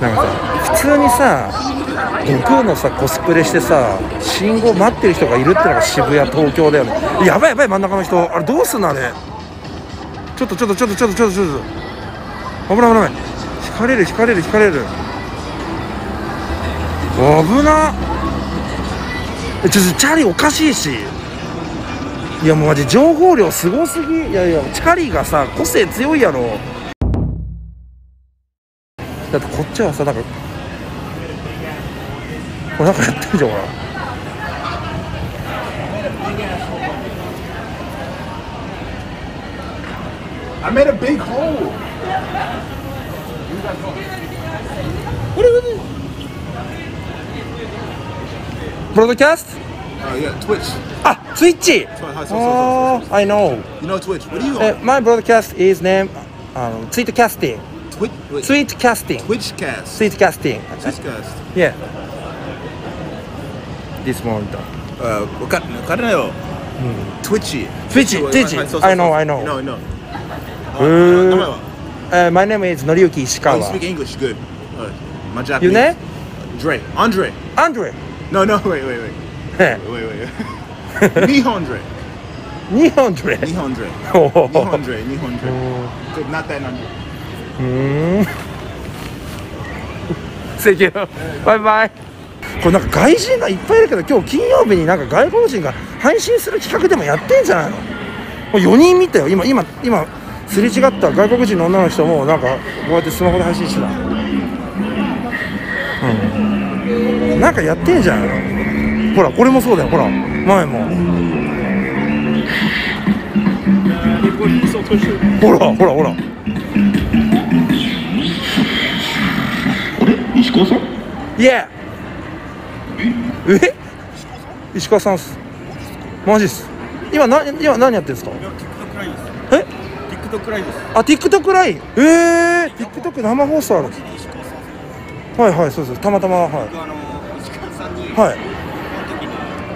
なんかさ普通にさ悟空のさコスプレしてさ信号待ってる人がいるってのが渋谷東京だよね。やばいやばい真ん中の人。あれどうすんのあれ。ちょっとちょっとちょっとちょっとちょっとちょっと危ない危ない。引かれる引かれる引かれる。危な。えちょっとチャリおかしいし。いやもうマジ情報量すごすぎ。いやいやチャリがさ個性強いやろ。だってこっちはさなんかこれなんかやってんじゃんほら I made a big hole. Broadcast? Oh yeah, Twitch. あ、ツイッチそうはいそうそうそうそう Oh, I know You know Twitch. What are you え on? My broadcast is name あのツイートキャスティング Twitch. Wait, ツイートキャスティング Twitchcast. ツイートキャスティング Twitchcast. Yeah This monitor あ、わかわかるなよ。Twitchy. Twitchy, はい Twitchy. はいそうそうそう I know, I know. You know, you know. へー名前は Uh, My name is のりゆき石 Oh, 川 you speak English good. Uh, my Japanese. You name? Dre. Andre. アンドレ No, no, wait, wait, wait. え Wait, wait, wait. Nihondre. 日本ドレ Nihondre. ほほほ Nihondre. Nihondre. Good, not that number. うーん you. バイバイこれなんか外人がいっぱいいるけど今日金曜日になんか外国人が配信する企画でもやってんじゃないの？もう4人見たよ。今今今すれ違った外国人の女の人もなんかこうやってスマホで配信してた。うん。なんかやってんじゃないの？ほらこれもそうだよ。ほら前も。ほらほらほら川さん？いやえ？石川さんっす。マジっす。今な今何やってんですか？え？TikTok ライブです。あ TikTok ラインえー、TikTok 生放送ある。はいはいそうです。たまたまはい。僕あの石川さんに、はい。この時に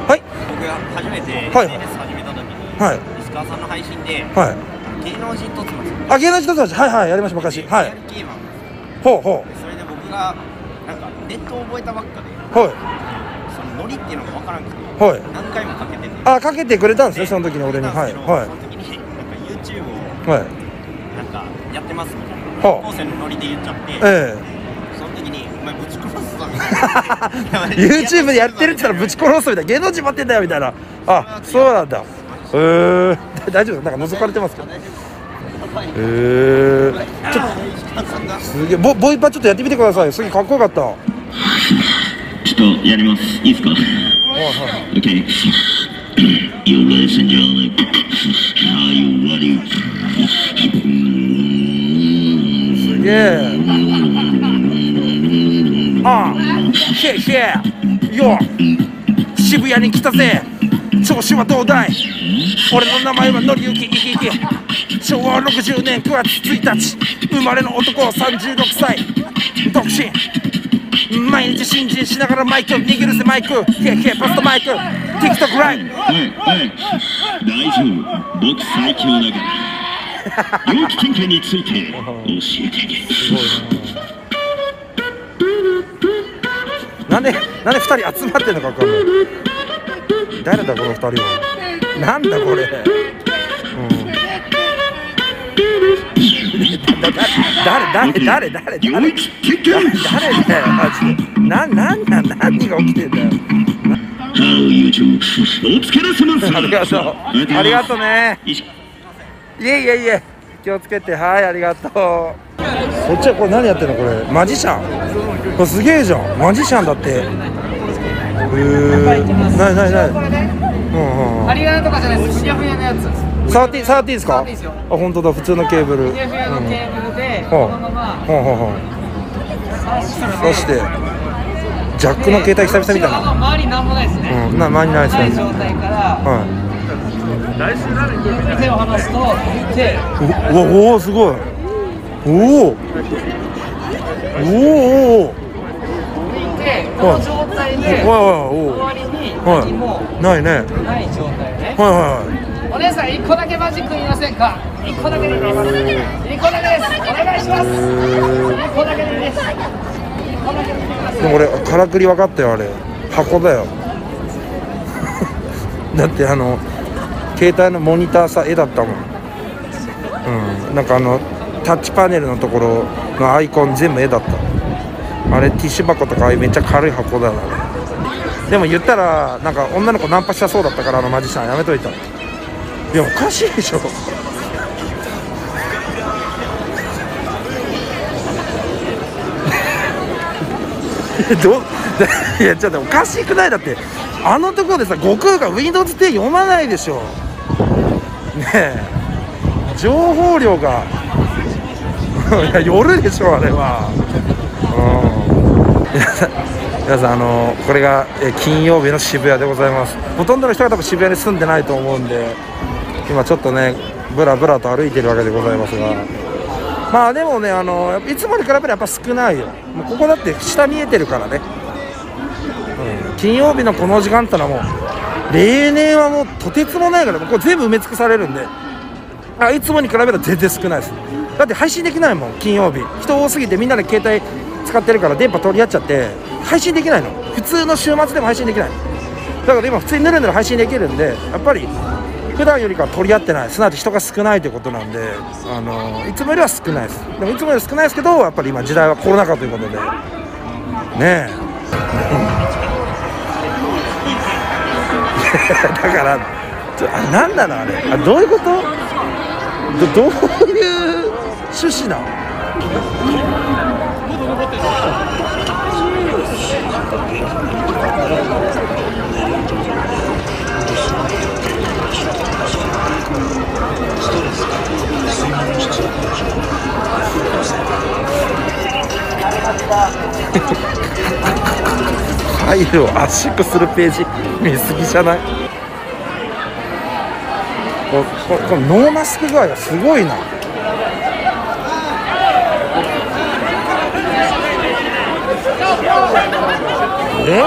はい。僕が初めてはい。SNS 始めた時に、はい。石川さんの配信で、はい。芸能人突末あ芸能人たちはいはいやりました昔。はい。リアルキーマンほう。ほそれで僕がなんかネットを覚えたばっかで。うはい。そのノリっていうのが分からなくて。はい。何回もかけててあかけてくれたんですねその時に俺に。かはい。はその時になんか YouTube をいはい。なんかやってますみたいな。はあ。高校生のノリで言っちゃって、えその時にお前ぶち殺すぞみたいな。でやってるって言ったらぶち殺すみたいな。芸能人待ってんだよみたいな。あそう。なんだ。えー、大丈夫？なんか覗かれてますけどえー、ちょっとすげえ。ボボイパちょっとやってみてください。すげえかっこよかった。はいちょっとやります。いいですか？はい Okay. you ladies and gentlemen, are you ready? すげえ。あへいへいよ渋谷に来たぜ調子はどうだい?俺の名前はのりゆきいきいき昭和60年9月1日。生まれの男36歳。独身。毎日新人しながらマイク握るぜマイク。へいへいポストマイク。TikTok ライブ。大丈夫。僕最強だから。猟奇展開について教えてあげる。な。んでなんで2人集まってんのか分かんない誰だこの2人は？なんだこれ、うん、だ誰誰誰誰誰誰誰だよマジでななんなん何が起きてんだよお疲れ様ですありがとうありがとうねいえいえいえ気をつけてはいありがとうこっちはこれ何やってんのこれマジシャンこれすげえじゃんマジシャンだってへえなになになにうんうんとかじゃないです。ふにゃふにゃのやつ。触って触っていいですかあ本当だ普通のケーブル。ふにゃふにゃのケーブルで、このまま。ほうほうほして。ジャックの携帯久々見たな。周りなんもないですね。うんな前にないですね。ない状態から。は手を離すとおおおすごい。おおおおおでこの状態で終わりにはい何もおないねはいない状態ね。はいはいお姉さん一個だけマジック言いませんか？一個だけでいいです。一個だけです。お願いします。一個だけでいいです。でも俺からくり分かったよあれ箱だよ だってあの携帯のモニターさ絵だったもんうんなんかあのタッチパネルのところのアイコン全部絵だったあれティッシュ箱とかああいうめっちゃ軽い箱だな。でも言ったらなんか女の子ナンパしたそうだったからあのマジシャンやめといたいやおかしいでしょ。ど いやちょっとおかしくない？だってあのところでさ悟空が Windows 10読まないでしょ。ねえ。情報量が。いや寄るでしょあれは。うん。皆さんあのこれが金曜日の渋谷でございます。ほとんどの人が多分渋谷に住んでないと思うんで今ちょっとねブラブラと歩いてるわけでございますが。まあでもねあのいつもに比べればやっぱ少ないよ。もうここだって下見えてるからね、うん、金曜日のこの時間ってのはもう例年はもうとてつもないからもうこれ全部埋め尽くされるんで。あいつもに比べたら全然少ないです。だって配信できないもん金曜日。人多すぎてみんなで携帯使ってるから電波取り合っちゃって配信できないの。普通の週末でも配信できないだから今普通にぬるぬる配信できるんでやっぱり普段よりかは取り合ってない。すなわち人が少ないということなんであのいつもよりは少ないです。でもいつもより少ないですけどやっぱり今時代はコロナ禍ということで。ねえ。だからちょあ何なの？あれ。あどういうこと？どどういう趣旨なの？ファイルを圧縮するページ見すぎじゃない？こここのノーマスク具合がすごいな。え？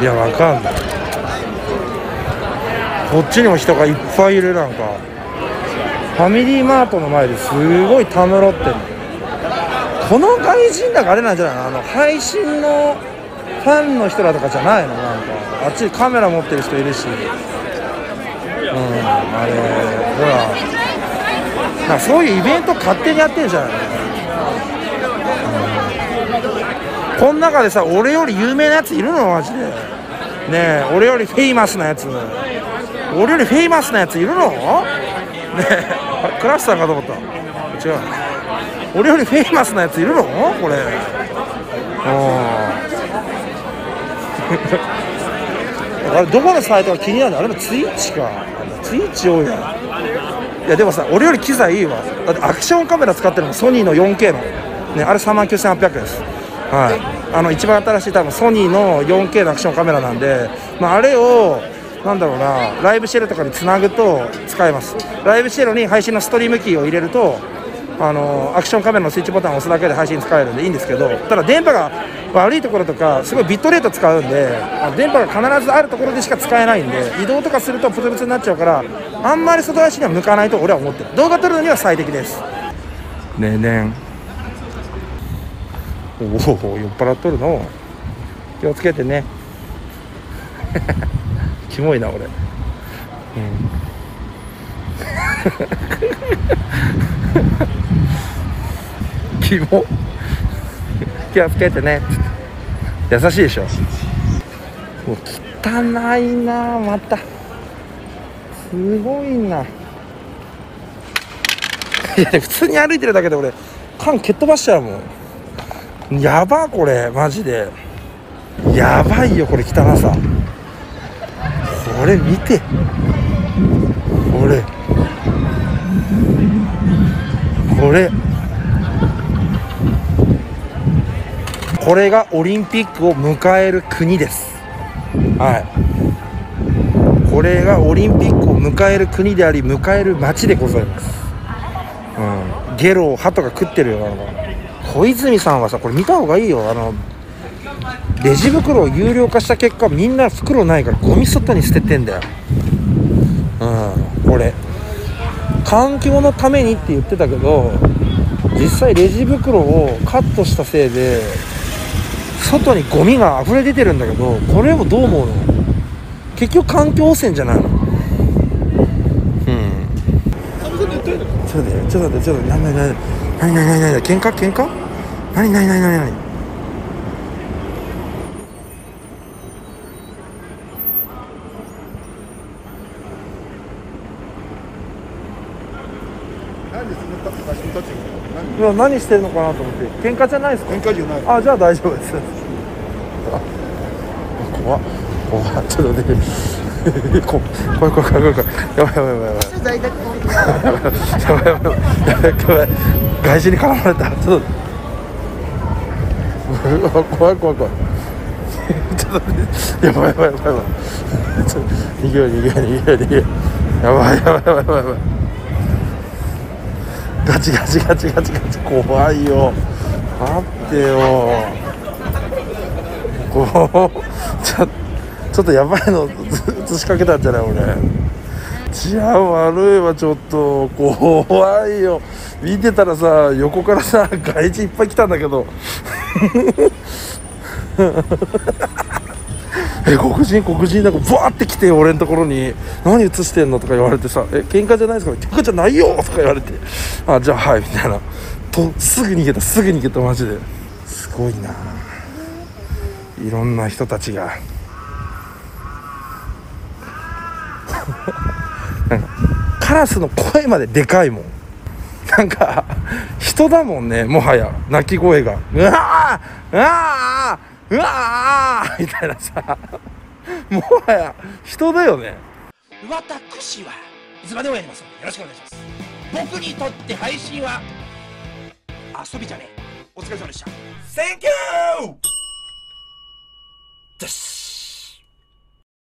いやわかんない。こっちにも人がいっぱいいるなんか。ファミリーマートの前ですごいたむろってるこの外人だからあれなんじゃないの？あの配信のファンの人らとかじゃないの？なんか。あっちカメラ持ってる人いるし。あれほらなそういうイベント勝手にやってんじゃない、うん、この中でさ俺より有名なやついるのマジで。ねえ俺より famous なやつ。俺より famous なやついるの？ねえクラスさんかと思った違う。俺より famous なやついるの？これ。うん あれどこのサイトが気になるの？あれも Twitch か。 Twitch 多いないやでもさ俺より機材いいわ。だってアクションカメラ使ってるのソニーの 4K の。ねあれ3万9800円です。はい。あの一番新しい多分ソニーの 4K のアクションカメラなんで、まあ、あれをなんだろうなライブシェルとかにつなぐと使えます。ライブシェルに配信のストリームキーを入れるとあのアクションカメラのスイッチボタンを押すだけで配信使えるんでいいんですけどただ電波が悪いところとかすごいビットレート使うんで電波が必ずあるところでしか使えないんで移動とかするとプツプツになっちゃうからあんまり外足には向かないと俺は思ってる。動画撮るのには最適です。ねえねんおお酔っ払っとるの。気をつけてね。キモいな俺。うん。キモ気をつけてね。優しいでしょ。もう汚いなまた。すごいな。いや普通に歩いてるだけで俺缶蹴っ飛ばしちゃうもん。やばこれ。マジで。やばいよこれ汚さ。これ見て。これがオリンピックを迎える国です。はい。これがオリンピックを迎える国であり迎える街でございます、うん、ゲロを鳩が食ってるよなんか小泉さんはさこれ見た方がいいよ。あのレジ袋を有料化した結果みんな袋ないからゴミ外に捨ててんだよ。うん。俺環境のためにって言ってたけど実際レジ袋をカットしたせいで外にゴミが溢れ出てるんだけどこれもどう思うの？結局環境汚染じゃないの。うん。ちょっと待ってちょっと待ってちょっと待って何何何何何何何喧嘩喧嘩何何何何何今何してるのかなと思って。喧嘩じゃないですか？喧嘩じゃない。あじゃあ大丈夫です。怖っ。怖っ。ちょっとね怖い怖い怖い怖い怖い。やばいやばいやばい。やばいやばい。やばいやばい。外人に絡まれた。ちょっと。怖い怖い怖い。ちょっとねやばいやばいやばい。ちょっと逃げよう逃げよう逃げよう逃げようやばいやばいやばいやばい。ガチガチガチガチガチ怖いよ。待ってよ。こうちょちょっとやばいの映しかけたんじゃない俺。治安悪いわちょっと。怖いよ。見てたらさ横からさ外人いっぱい来たんだけど。え黒人黒人なんかブワーって来て俺のところに「何映してんの?」とか言われてさ「え喧嘩じゃないですか?」喧嘩じゃないよ!」とか言われて「あじゃあはい」みたいなとすぐ逃げたすぐ逃げたマジですごいないろんな人たちが なんかカラスの声まででかいもんなんか人だもんねもはや鳴き声が「うわーうわーうわー!」みたいなさ。もはや人だよね。私はいつまでもやりますのでよろしくお願いします。僕にとって配信は遊びじゃねえ。お疲れ様でした。Thank you! です